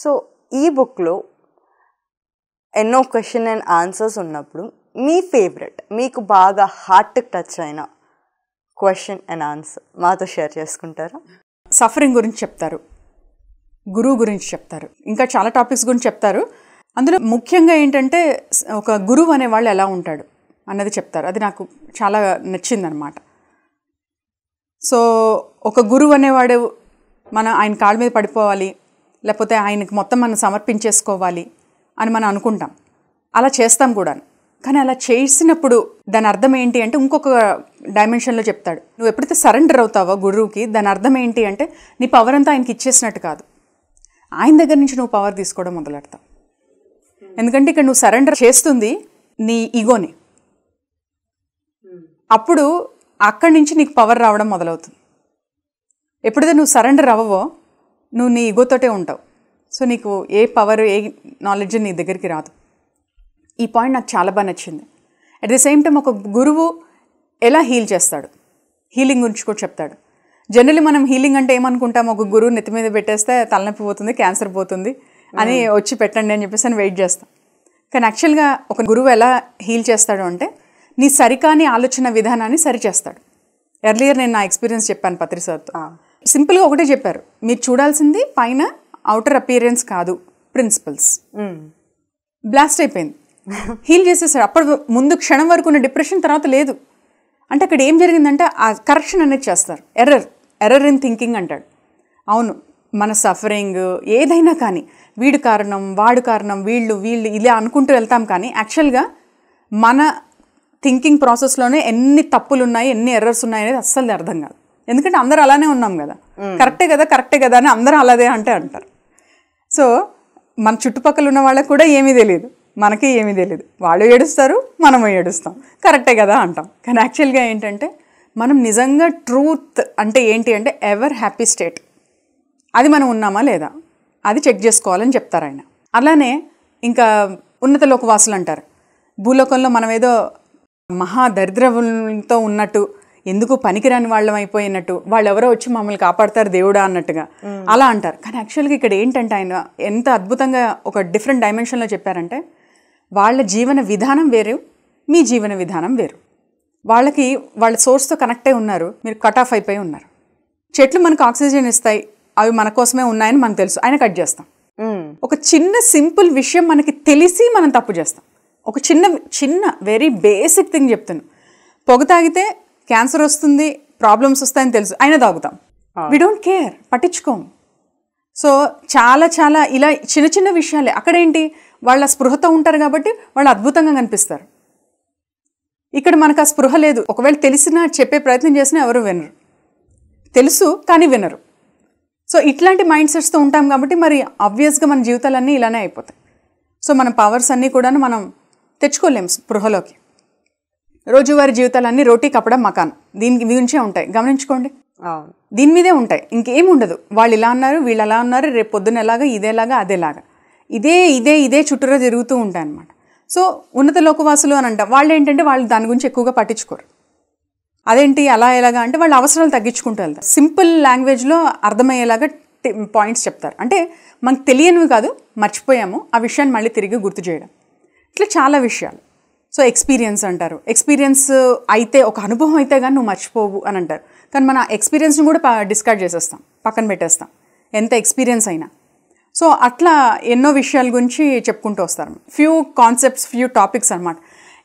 So ఈ బుక్లో ఎన్నో క్వశ్చన్ అండ్ ఆన్సర్స్ ఉన్నప్పుడు మీ ఫేవరెట్ మీకు బాగా హార్ట్ టచ్ అయిన క్వశ్చన్ అండ్ ఆన్సర్ మాతో షేర్ చేసుకుంటారా? సఫరింగ్ గురించి చెప్తారు. గురువు గురించి చెప్తారు. ఇంకా చాలా టాపిక్స్ గురించి చెప్తారు. అందులో ముఖ్యంగా ఏంటంటే ఒక గురువు అనేవాళ్ళు ఎలా ఉంటాడు అన్నది చెప్తారు. అది నాకు చాలా నచ్చిందనమాట. సో ఒక గురువు అనేవాడు మన ఆయన కాళ్ళ మీద పడిపోవాలి లేకపోతే ఆయనకు మొత్తం మనం సమర్పించేసుకోవాలి అని మనం అనుకుంటాం. అలా చేస్తాం కూడా. కానీ అలా చేసినప్పుడు దాని అర్థం ఏంటి అంటే ఇంకొక డైమెన్షన్లో చెప్తాడు. నువ్వు ఎప్పుడైతే సరెండర్ అవుతావో గురువుకి దాని అర్థం ఏంటి అంటే నీ పవర్ అంతా ఆయనకి ఇచ్చేసినట్టు కాదు. ఆయన దగ్గర నుంచి నువ్వు పవర్ తీసుకోవడం మొదలెడతావు. ఎందుకంటే ఇక్కడ నువ్వు సరెండర్ చేస్తుంది నీ ఈగోని అప్పుడు అక్కడి నుంచి నీకు పవర్ రావడం మొదలవుతుంది. ఎప్పుడైతే నువ్వు సరెండర్ అవ్వవో నువ్వు నీ ఈగోతోటే ఉంటావు. సో నీకు ఏ పవర్ ఏ నాలెడ్జ్ నీ దగ్గరికి రాదు. ఈ పాయింట్ నాకు చాలా బాగా నచ్చింది. అట్ ది సేమ్ టైం ఒక గురువు ఎలా హీల్ చేస్తాడు? హీలింగ్ గురించి కూడా చెప్తాడు. జనరల్లీ మనం హీలింగ్ అంటే ఏమనుకుంటాం? ఒక గురువు నెత్తి మీద పెట్టేస్తే తలనొప్పి పోతుంది క్యాన్సర్ పోతుంది అని వచ్చి పెట్టండి అని చెప్పేసి అని వెయిట్ చేస్తాం. కానీ యాక్చువల్గా ఒక గురువు ఎలా హీల్ చేస్తాడు అంటే నీ సరికాని ఆలోచన విధానాన్ని సరిచేస్తాడు. ఎర్లియర్ నేను నా ఎక్స్పీరియన్స్ చెప్పాను పత్రి సార్తో. సింపుల్గా ఒకటే చెప్పారు. మీరు చూడాల్సింది పైన అవుటర్ అపియరెన్స్ కాదు ప్రిన్సిపల్స్ బ్లాస్ట్ అయిపోయింది. హీల్ చేసేసాడు అప్పటి ముందు క్షణం వరకు ఉన్న డిప్రెషన్ తర్వాత లేదు. అంటే అక్కడ ఏం జరిగిందంటే ఆ కరెక్షన్ అనేది చేస్తారు. ఎర్రర్ ఎర్రర్ ఇన్ థింకింగ్ అంటాడు. అవును మన సఫరింగ్ ఏదైనా కానీ వీడు కారణం వాడు కారణం వీళ్ళు వీళ్ళు ఇలా అనుకుంటూ వెళ్తాం కానీ యాక్చువల్గా మన థింకింగ్ ప్రాసెస్లోనే ఎన్ని తప్పులు ఉన్నాయి ఎన్ని ఎర్రర్స్ ఉన్నాయి అనేది అస్సలు అర్థం కాదు. ఎందుకంటే అందరూ అలానే ఉన్నాం కదా. కరెక్టే కదా కరెక్టే కదా అని అందరూ అలాగే అంటే అంటారు. సో మన చుట్టుపక్కల ఉన్న వాళ్ళకి కూడా ఏమీ తెలియదు మనకి ఏమీ తెలియదు వాళ్ళు ఏడుస్తారు మనము ఏడుస్తాం. కరెక్టే కదా అంటాం. కానీ యాక్చువల్గా ఏంటంటే మనం నిజంగా ట్రూత్ అంటే ఏంటి అంటే ఎవర్ హ్యాపీ స్టేట్. అది మనం ఉన్నామా లేదా? అది చెక్ చేసుకోవాలని చెప్తారు ఆయన. అలానే ఇంకా ఉన్నత లోకవాసులు అంటారు. భూలోకంలో మనం ఏదో మహా దరిద్రతో ఉన్నట్టు ఎందుకు పనికిరాని వాళ్ళం అయిపోయినట్టు వాళ్ళు ఎవరో వచ్చి మమ్మల్ని కాపాడతారు దేవుడా అన్నట్టుగా. అలా అంటారు. కానీ యాక్చువల్గా ఇక్కడ ఏంటంటే ఆయన ఎంత అద్భుతంగా ఒక డిఫరెంట్ డైమెన్షన్లో చెప్పారంటే వాళ్ళ జీవన విధానం వేరు మీ జీవన విధానం వేరు. వాళ్ళకి వాళ్ళ సోర్స్తో కనెక్ట్ అయి ఉన్నారు మీరు కట్ ఆఫ్ అయిపోయి ఉన్నారు. చెట్లు మనకు ఆక్సిజన్ ఇస్తాయి అవి మన కోసమే ఉన్నాయని మనకు తెలుసు. ఆయన కట్ చేస్తాం. ఒక చిన్న సింపుల్ విషయం మనకి తెలిసి మనం తప్పు చేస్తాం. ఒక చిన్న చిన్న వెరీ బేసిక్ థింగ్ చెప్తాను పొగ తాగితే క్యాన్సర్ వస్తుంది ప్రాబ్లమ్స్ వస్తాయని తెలుసు. అయినా తాగుతాం. వి డోంట్ కేర్ పట్టించుకోం. సో చాలా చాలా ఇలా చిన్న చిన్న విషయాలే. అక్కడేంటి? వాళ్ళ స్పృహతో ఉంటారు కాబట్టి వాళ్ళు అద్భుతంగా కనిపిస్తారు. ఇక్కడ మనకు ఆ స్పృహ లేదు. ఒకవేళ తెలిసినా చెప్పే ప్రయత్నం చేసినా ఎవరు వినరు. తెలుసు కానీ వినరు. సో ఇట్లాంటి మైండ్ సెట్స్తో ఉంటాం కాబట్టి మరి ఆబ్వియస్గా మన జీవితాలన్నీ ఇలానే అయిపోతాయి. సో మన పవర్స్ అన్నీ కూడా మనం తెచ్చుకోలేం స్పృహలోకి. రోజువారీ జీవితాలన్నీ రోటీ కప్పడం మకాన్. దీనికి గురించే ఉంటాయి. గమనించుకోండి. దీని మీదే ఉంటాయి. ఇంకేం ఉండదు. వాళ్ళు ఇలా అన్నారు వీళ్ళు అలా ఉన్నారు రేపు పొద్దున ఎలాగా ఇదేలాగా అదేలాగా ఇదే ఇదే ఇదే చుట్టూరా తిరుగుతూ ఉంటాయి అన్నమాట. సో ఉన్నత లోకవాసులు అని అంటాం. వాళ్ళు ఏంటంటే వాళ్ళు దాని గురించి ఎక్కువగా పట్టించుకోరు. అదేంటి అలా ఎలాగా అంటే వాళ్ళ అవసరాలు తగ్గించుకుంటూ వెళ్తారు. సింపుల్ లాంగ్వేజ్లో అర్థమయ్యేలాగా పాయింట్స్ చెప్తారు. అంటే మనకు తెలియనివి కాదు మర్చిపోయాము. ఆ విషయాన్ని మళ్ళీ తిరిగి గుర్తు చేయడం. ఇట్లా చాలా విషయాలు. సో ఎక్స్పీరియన్స్ అంటారు. ఎక్స్పీరియన్స్ అయితే ఒక అనుభవం అయితే కానీ నువ్వు మర్చిపోవు అని అంటారు. కానీ మన ఎక్స్పీరియన్స్ని కూడా డిస్కార్డ్ చేసేస్తాం. పక్కన పెట్టేస్తాం. ఎంత ఎక్స్పీరియన్స్ అయినా. సో అట్లా ఎన్నో విషయాల గురించి చెప్పుకుంటూ వస్తారు. ఫ్యూ కాన్సెప్ట్స్ ఫ్యూ టాపిక్స్ అనమాట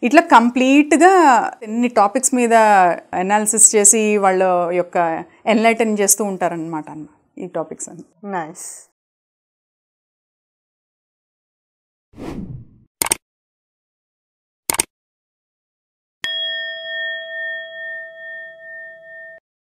ఇట్లా కంప్లీట్గా ఎన్ని టాపిక్స్ మీద అనాలిసిస్ చేసి వాళ్ళ యొక్క ఎన్లైటన్ చేస్తూ ఉంటారనమాట అన్న ఈ టాపిక్స్ అని నైస్.